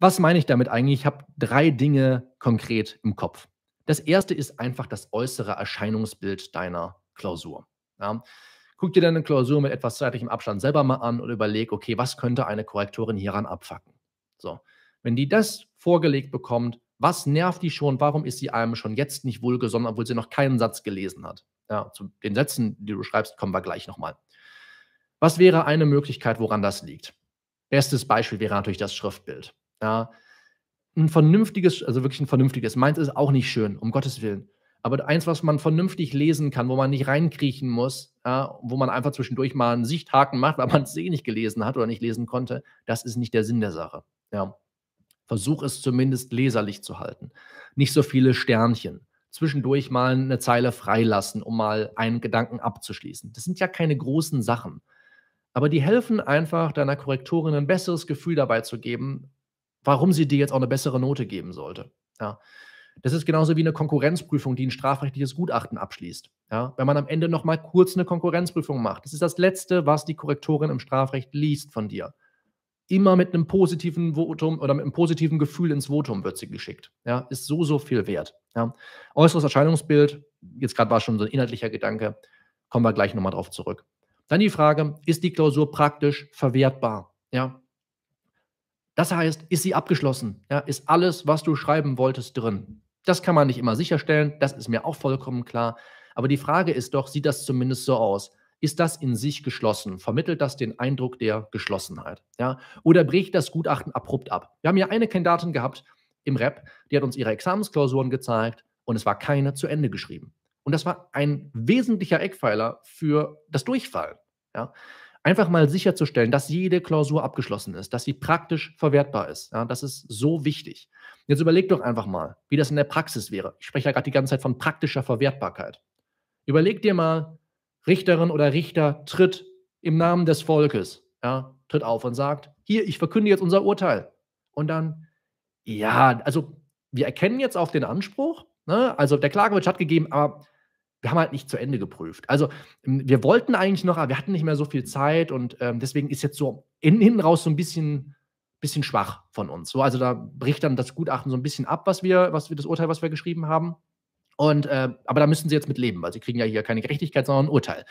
Was meine ich damit eigentlich? Ich habe drei Dinge konkret im Kopf. Das erste ist einfach das äußere Erscheinungsbild deiner Klausur. Ja. Guck dir deine Klausur mit etwas zeitlichem Abstand selber mal an und überleg, okay, was könnte eine Korrektorin hieran abfacken? So. Wenn die das vorgelegt bekommt, was nervt die schon? Warum ist sie einem schon jetzt nicht wohlgesonnen, obwohl sie noch keinen Satz gelesen hat? Ja, zu den Sätzen, die du schreibst, kommen wir gleich nochmal. Was wäre eine Möglichkeit, woran das liegt? Bestes Beispiel wäre natürlich das Schriftbild. Ja, ein vernünftiges, also wirklich ein vernünftiges, meins ist auch nicht schön, um Gottes Willen. Aber eins, was man vernünftig lesen kann, wo man nicht reinkriechen muss, ja, wo man einfach zwischendurch mal einen Sichthaken macht, weil man es eh nicht gelesen hat oder nicht lesen konnte, das ist nicht der Sinn der Sache. Ja. Versuch es zumindest leserlich zu halten. Nicht so viele Sternchen. Zwischendurch mal eine Zeile freilassen, um mal einen Gedanken abzuschließen. Das sind ja keine großen Sachen. Aber die helfen einfach deiner Korrektorin ein besseres Gefühl dabei zu geben, warum sie dir jetzt auch eine bessere Note geben sollte. Ja. Das ist genauso wie eine Konkurrenzprüfung, die ein strafrechtliches Gutachten abschließt. Ja. Wenn man am Ende noch mal kurz eine Konkurrenzprüfung macht, das ist das Letzte, was die Korrektorin im Strafrecht liest von dir. Immer mit einem positiven Votum oder mit einem positiven Gefühl ins Votum wird sie geschickt. Ja, ist so, so viel wert. Ja. Äußeres Erscheinungsbild, jetzt gerade war schon so ein inhaltlicher Gedanke, kommen wir gleich nochmal drauf zurück. Dann die Frage, ist die Klausur praktisch verwertbar? Ja. Das heißt, ist sie abgeschlossen? Ja, ist alles, was du schreiben wolltest, drin? Das kann man nicht immer sicherstellen, das ist mir auch vollkommen klar. Aber die Frage ist doch, sieht das zumindest so aus? Ist das in sich geschlossen? Vermittelt das den Eindruck der Geschlossenheit? Ja? Oder bricht das Gutachten abrupt ab? Wir haben ja eine Kandidatin gehabt im Rep, die hat uns ihre Examensklausuren gezeigt und es war keine zu Ende geschrieben. Und das war ein wesentlicher Eckpfeiler für das Durchfallen. Ja? Einfach mal sicherzustellen, dass jede Klausur abgeschlossen ist, dass sie praktisch verwertbar ist. Ja? Das ist so wichtig. Jetzt überleg doch einfach mal, wie das in der Praxis wäre. Ich spreche ja gerade die ganze Zeit von praktischer Verwertbarkeit. Überleg dir mal, Richterin oder Richter tritt im Namen des Volkes, ja, tritt auf und sagt, hier, ich verkünde jetzt unser Urteil. Und dann, ja, also wir erkennen jetzt auf den Anspruch, ne? also der Klagewitsch hat gegeben, aber wir haben halt nicht zu Ende geprüft. Also wir wollten eigentlich noch, aber wir hatten nicht mehr so viel Zeit und ähm, deswegen ist jetzt so in, innen raus so ein bisschen, bisschen schwach von uns. So, also da bricht dann das Gutachten so ein bisschen ab, was wir, was wir das Urteil, was wir geschrieben haben. Und, äh, aber da müssen sie jetzt mit leben, weil sie kriegen ja hier keine Gerechtigkeit, sondern ein Urteil.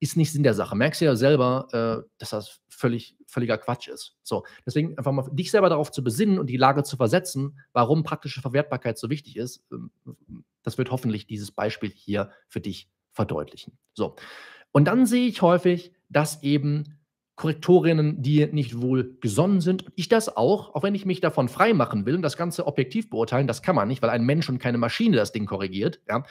Ist nicht Sinn der Sache. Merkst du ja selber, äh, dass das völlig, völliger Quatsch ist. So, deswegen einfach mal dich selber darauf zu besinnen und die Lage zu versetzen, warum praktische Verwertbarkeit so wichtig ist. Das wird hoffentlich dieses Beispiel hier für dich verdeutlichen. So. Und dann sehe ich häufig, dass eben Korrektorinnen, die nicht wohl gesonnen sind. Ich das auch, auch wenn ich mich davon frei machen will und das Ganze objektiv beurteilen, das kann man nicht, weil ein Mensch und keine Maschine das Ding korrigiert. Ja.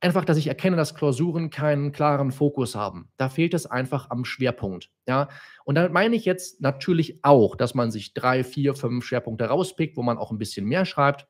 Einfach, dass ich erkenne, dass Klausuren keinen klaren Fokus haben. Da fehlt es einfach am Schwerpunkt. Ja. Und damit meine ich jetzt natürlich auch, dass man sich drei, vier, fünf Schwerpunkte rauspickt, wo man auch ein bisschen mehr schreibt.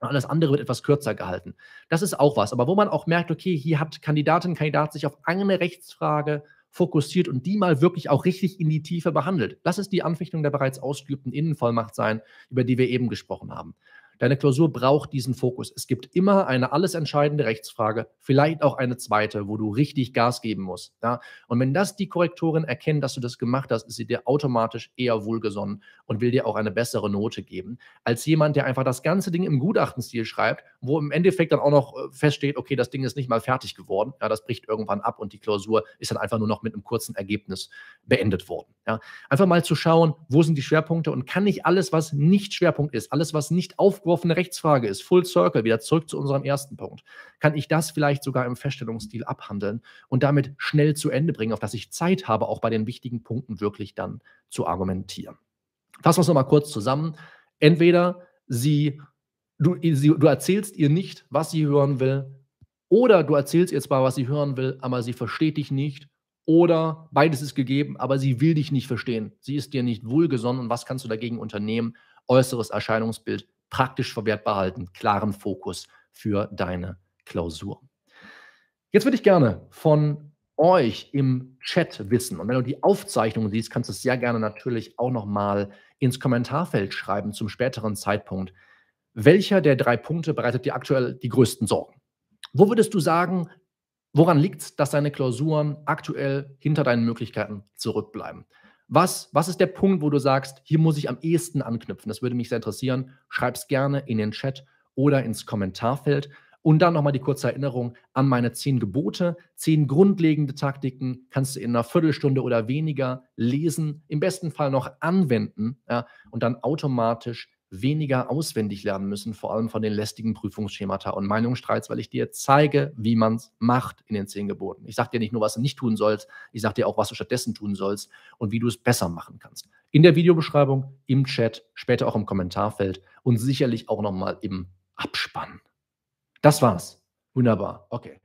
Und alles andere wird etwas kürzer gehalten. Das ist auch was. Aber wo man auch merkt, okay, hier hat Kandidatin, Kandidat sich auf eine Rechtsfrage fokussiert und die mal wirklich auch richtig in die Tiefe behandelt. Lass es die Anfechtung der bereits ausgeübten Innenvollmacht sein, über die wir eben gesprochen haben. Deine Klausur braucht diesen Fokus. Es gibt immer eine alles entscheidende Rechtsfrage, vielleicht auch eine zweite, wo du richtig Gas geben musst. Ja? Und wenn das die Korrektorin erkennt, dass du das gemacht hast, ist sie dir automatisch eher wohlgesonnen und will dir auch eine bessere Note geben, als jemand, der einfach das ganze Ding im Gutachtenstil schreibt, wo im Endeffekt dann auch noch äh, feststeht, okay, das Ding ist nicht mal fertig geworden. Ja, das bricht irgendwann ab und die Klausur ist dann einfach nur noch mit einem kurzen Ergebnis beendet worden. Ja? Einfach mal zu schauen, wo sind die Schwerpunkte und kann nicht alles, was nicht Schwerpunkt ist, alles, was nicht aufgeworfen aufgeworfene Rechtsfrage ist, Full Circle, wieder zurück zu unserem ersten Punkt, kann ich das vielleicht sogar im Feststellungsstil abhandeln und damit schnell zu Ende bringen, auf dass ich Zeit habe, auch bei den wichtigen Punkten wirklich dann zu argumentieren. Fassen wir es nochmal kurz zusammen. Entweder sie, du, sie, du erzählst ihr nicht, was sie hören will, oder du erzählst ihr zwar, was sie hören will, aber sie versteht dich nicht oder beides ist gegeben, aber sie will dich nicht verstehen. Sie ist dir nicht wohlgesonnen und was kannst du dagegen unternehmen? Äußeres Erscheinungsbild praktisch verwertbar halten, klaren Fokus für deine Klausur. Jetzt würde ich gerne von euch im Chat wissen, und wenn du die Aufzeichnung siehst, kannst du es sehr gerne natürlich auch nochmal ins Kommentarfeld schreiben zum späteren Zeitpunkt. Welcher der drei Punkte bereitet dir aktuell die größten Sorgen? Wo würdest du sagen, woran liegt es, dass deine Klausuren aktuell hinter deinen Möglichkeiten zurückbleiben? Was, was ist der Punkt, wo du sagst, hier muss ich am ehesten anknüpfen? Das würde mich sehr interessieren. Schreib es gerne in den Chat oder ins Kommentarfeld. Und dann nochmal die kurze Erinnerung an meine zehn Gebote. Zehn grundlegende Taktiken kannst du in einer Viertelstunde oder weniger lesen, im besten Fall noch anwenden ja, und dann automatisch weniger auswendig lernen müssen, vor allem von den lästigen Prüfungsschemata und Meinungsstreits, weil ich dir zeige, wie man es macht in den zehn Geboten. Ich sage dir nicht nur, was du nicht tun sollst, ich sage dir auch, was du stattdessen tun sollst und wie du es besser machen kannst. In der Videobeschreibung, im Chat, später auch im Kommentarfeld und sicherlich auch nochmal im Abspann. Das war's. Wunderbar. Okay.